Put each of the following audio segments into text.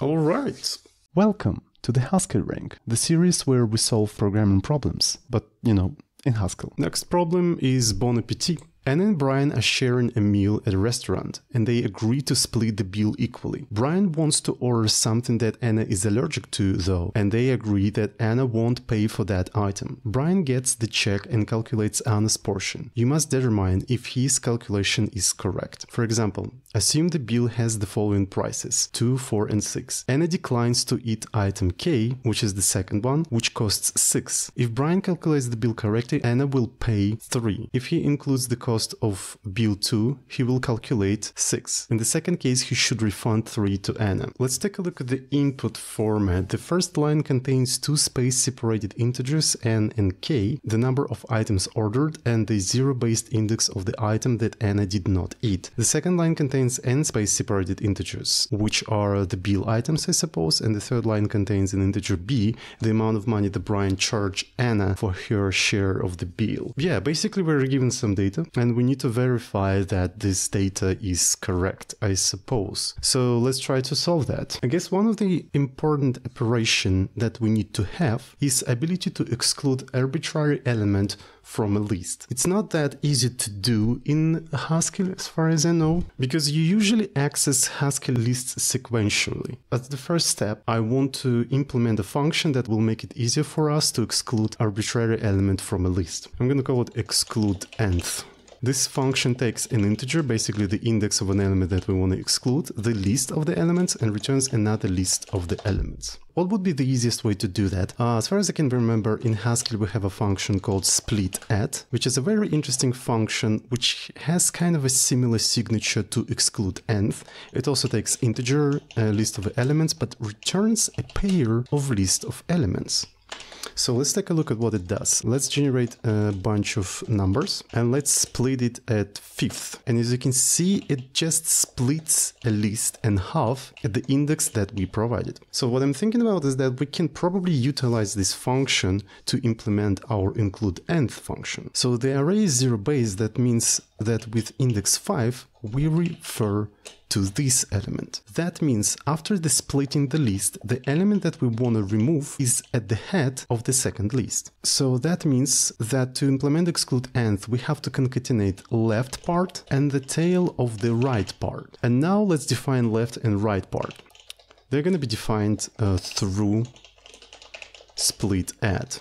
All right. Welcome to the HaskellRank, the series where we solve programming problems, but, you know, in Haskell. Next problem is Bon Appetit. Anna and Brian are sharing a meal at a restaurant, and they agree to split the bill equally. Brian wants to order something that Anna is allergic to, though, and they agree that Anna won't pay for that item. Brian gets the check and calculates Anna's portion. You must determine if his calculation is correct. For example, assume the bill has the following prices 2, 4, and 6. Anna declines to eat item K, which is the second one, which costs 6. If Brian calculates the bill correctly, Anna will pay 3. If he includes the cost of bill 2, he will calculate 6. In the second case, he should refund 3 to Anna. Let's take a look at the input format. The first line contains two space-separated integers n and k, the number of items ordered, and the zero-based index of the item that Anna did not eat. The second line contains n space-separated integers, which are the bill items, I suppose, and the third line contains an integer b, the amount of money that Brian charged Anna for her share of the bill. Yeah, basically we're given some data and we need to verify that this data is correct, I suppose. So let's try to solve that. I guess one of the important operation that we need to have is ability to exclude arbitrary element from a list. It's not that easy to do in Haskell as far as I know, because you usually access Haskell lists sequentially. As the first step, I want to implement a function that will make it easier for us to exclude arbitrary element from a list. I'm going to call it exclude nth. This function takes an integer, basically the index of an element that we want to exclude, the list of the elements, and returns another list of the elements. What would be the easiest way to do that? Uh, as far as I can remember, in Haskell we have a function called split at, which is a very interesting function which has kind of a similar signature to exclude nth. It also takes integer, a list of elements, but returns a pair of list of elements. So let's take a look at what it does. Let's generate a bunch of numbers and let's split it at fifth. And as you can see, it just splits a list in half at the index that we provided. So what I'm thinking about is that we can probably utilize this function to implement our include nth function. So the array is zero base. That means that with index 5, we refer to this element. That means after the splitting the list, the element that we want to remove is at the head of the second list. So that means that to implement exclude nth, we have to concatenate left part and the tail of the right part. And now let's define left and right part. They're going to be defined uh, through split at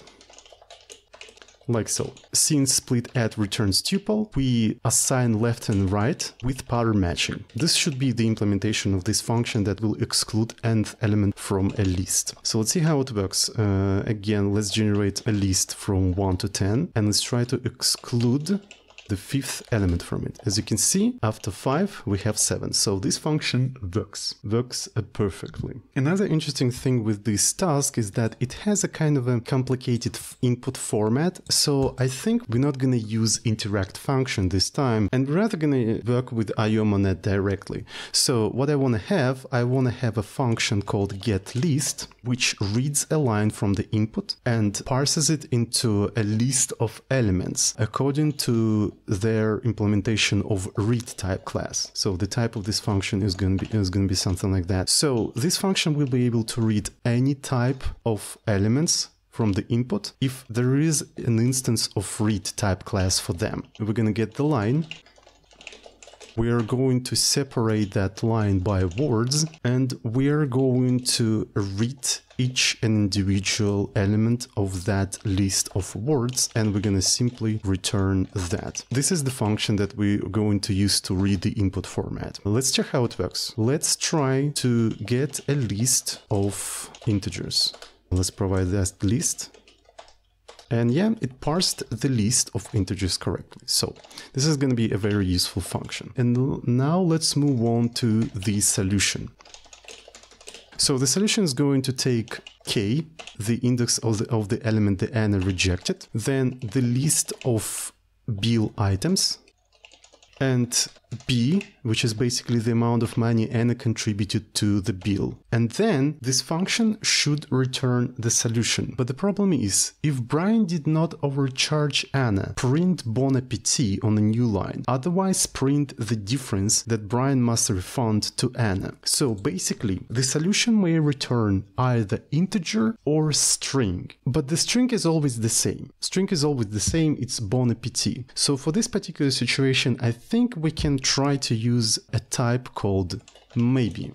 like so. Since split at returns tuple, we assign left and right with pattern matching. This should be the implementation of this function that will exclude nth element from a list. So let's see how it works. Uh, again, let's generate a list from 1 to 10 and let's try to exclude the fifth element from it. As you can see, after 5 we have 7, so this function works, works uh, perfectly. Another interesting thing with this task is that it has a kind of a complicated input format, so I think we're not going to use interact function this time, and we're rather going to work with IO monad directly. So what I want to have, I want to have a function called getList, which reads a line from the input and parses it into a list of elements according to their implementation of read type class. So the type of this function is going to be is going to be something like that. So this function will be able to read any type of elements from the input if there is an instance of read type class for them. We're going to get the line we are going to separate that line by words and we are going to read each individual element of that list of words and we're going to simply return that. This is the function that we're going to use to read the input format. Let's check how it works. Let's try to get a list of integers. Let's provide that list and yeah, it parsed the list of integers correctly. So this is going to be a very useful function. And now let's move on to the solution. So the solution is going to take k, the index of the, of the element the Anna rejected, then the list of bill items, and B, which is basically the amount of money Anna contributed to the bill. And then this function should return the solution. But the problem is, if Brian did not overcharge Anna, print Bon Appetit on a new line, otherwise print the difference that Brian must refund to Anna. So basically, the solution may return either integer or string, but the string is always the same. String is always the same, it's Bon Appetit. So for this particular situation, I think we can try to use a type called maybe.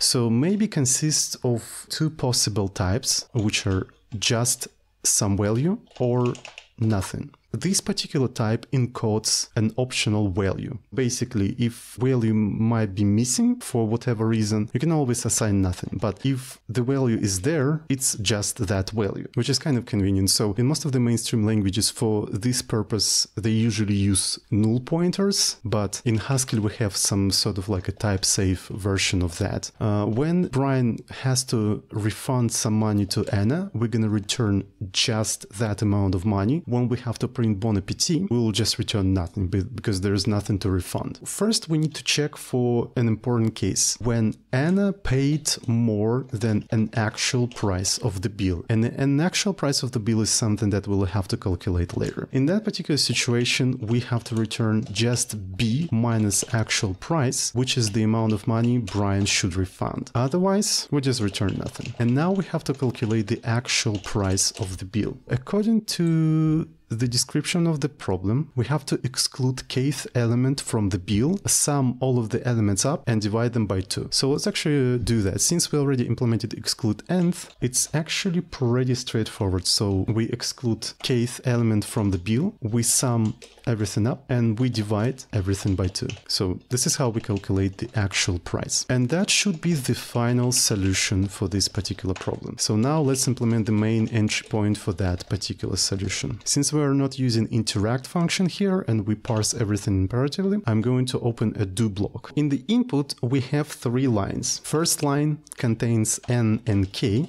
So maybe consists of two possible types, which are just some value or nothing. This particular type encodes an optional value. Basically, if value might be missing for whatever reason, you can always assign nothing. But if the value is there, it's just that value, which is kind of convenient. So in most of the mainstream languages for this purpose, they usually use null pointers, but in Haskell we have some sort of like a type safe version of that. Uh, when Brian has to refund some money to Anna, we're gonna return just that amount of money. When we have to print Bon Appetit, we will just return nothing because there is nothing to refund. First, we need to check for an important case. When Anna paid more than an actual price of the bill, and an actual price of the bill is something that we'll have to calculate later. In that particular situation, we have to return just B minus actual price, which is the amount of money Brian should refund. Otherwise, we just return nothing. And now we have to calculate the actual price of the bill. According to the description of the problem, we have to exclude kth element from the bill, sum all of the elements up and divide them by 2. So let's actually do that. Since we already implemented exclude nth, it's actually pretty straightforward. So we exclude kth element from the bill, we sum everything up and we divide everything by 2. So this is how we calculate the actual price. And that should be the final solution for this particular problem. So now let's implement the main entry point for that particular solution. Since we're not using interact function here and we parse everything imperatively, I'm going to open a do block. In the input, we have three lines. First line contains n and k.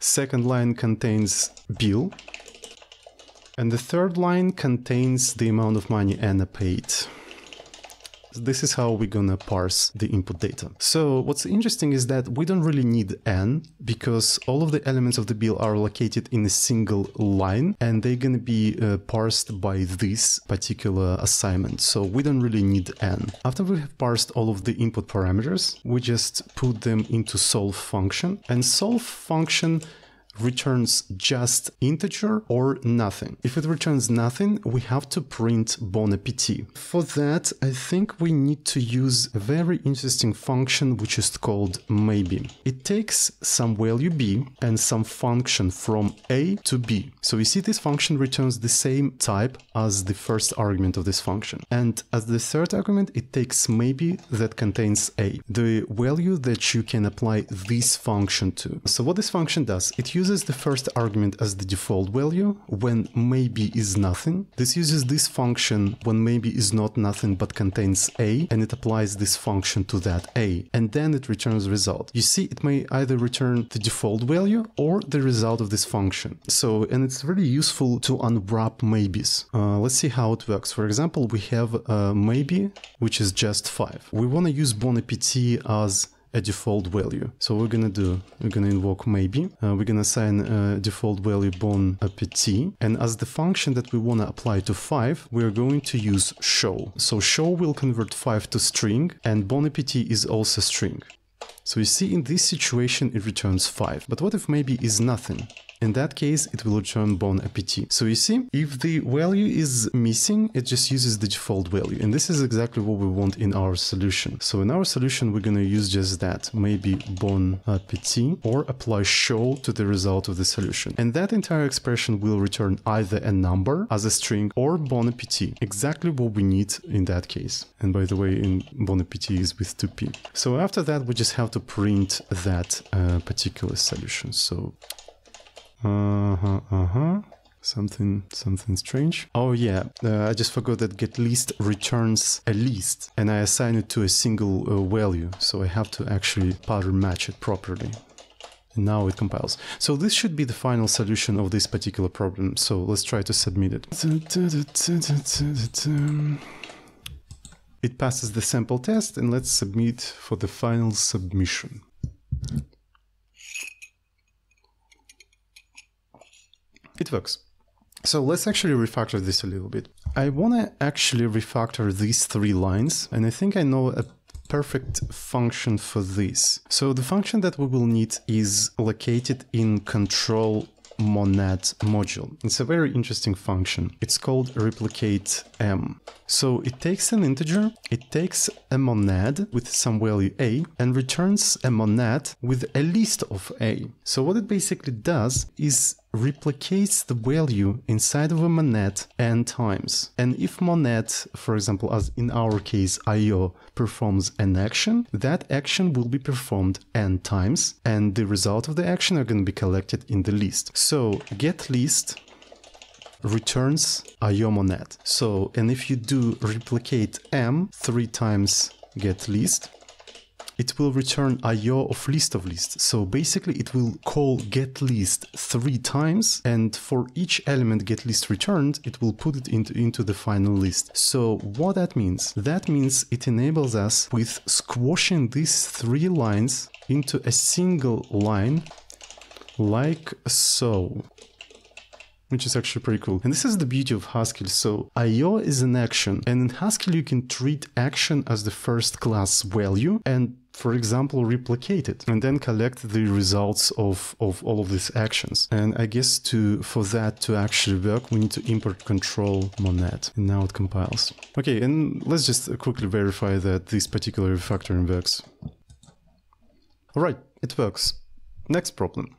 Second line contains bill. And the third line contains the amount of money Anna paid. This is how we're gonna parse the input data. So what's interesting is that we don't really need n because all of the elements of the bill are located in a single line and they're gonna be uh, parsed by this particular assignment. So we don't really need n. After we have parsed all of the input parameters, we just put them into solve function and solve function returns just integer or nothing. If it returns nothing, we have to print bon appetit. For that, I think we need to use a very interesting function which is called maybe. It takes some value b and some function from a to b. So you see this function returns the same type as the first argument of this function. And as the third argument, it takes maybe that contains a, the value that you can apply this function to. So what this function does, it uses uses the first argument as the default value when maybe is nothing. This uses this function when maybe is not nothing but contains a and it applies this function to that a and then it returns result. You see it may either return the default value or the result of this function. So and it's really useful to unwrap maybes. Uh, let's see how it works. For example, we have a maybe which is just 5. We want to use Bon Appetit as a default value. So we're gonna do, we're gonna invoke maybe, uh, we're gonna assign a default value bon appetit, and as the function that we wanna apply to 5, we're going to use show. So show will convert 5 to string, and bon appetit is also string. So you see in this situation it returns 5. But what if maybe is nothing? In that case, it will return bon appetit. So you see, if the value is missing, it just uses the default value. And this is exactly what we want in our solution. So in our solution, we're going to use just that, maybe bon appetit, or apply show to the result of the solution. And that entire expression will return either a number as a string or bon appetit, exactly what we need in that case. And by the way, in bon appetit is with 2p. So after that, we just have to print that uh, particular solution. So uh-huh, uh-huh. Something, something strange. Oh yeah, uh, I just forgot that get list returns a list, and I assign it to a single uh, value, so I have to actually pattern match it properly. And now it compiles. So this should be the final solution of this particular problem. So let's try to submit it. It passes the sample test and let's submit for the final submission. It works. So let's actually refactor this a little bit. I want to actually refactor these three lines, and I think I know a perfect function for this. So the function that we will need is located in control monad module. It's a very interesting function. It's called replicate m. So it takes an integer, it takes a monad with some value a and returns a monad with a list of a. So what it basically does is replicates the value inside of a monad n times. And if monad, for example, as in our case IO, performs an action, that action will be performed n times, and the result of the action are going to be collected in the list. So get list returns IO monad. So, and if you do replicate m three times get list, it will return IO of list of list. So basically it will call get list three times and for each element get list returned, it will put it into, into the final list. So what that means? That means it enables us with squashing these three lines into a single line like so which is actually pretty cool. And this is the beauty of Haskell. So IO is an action, and in Haskell you can treat action as the first class value and for example, replicate it and then collect the results of, of all of these actions. And I guess to for that to actually work, we need to import control monad. And now it compiles. Okay, and let's just quickly verify that this particular refactoring works. All right, it works. Next problem.